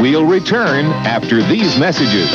We'll return after these messages.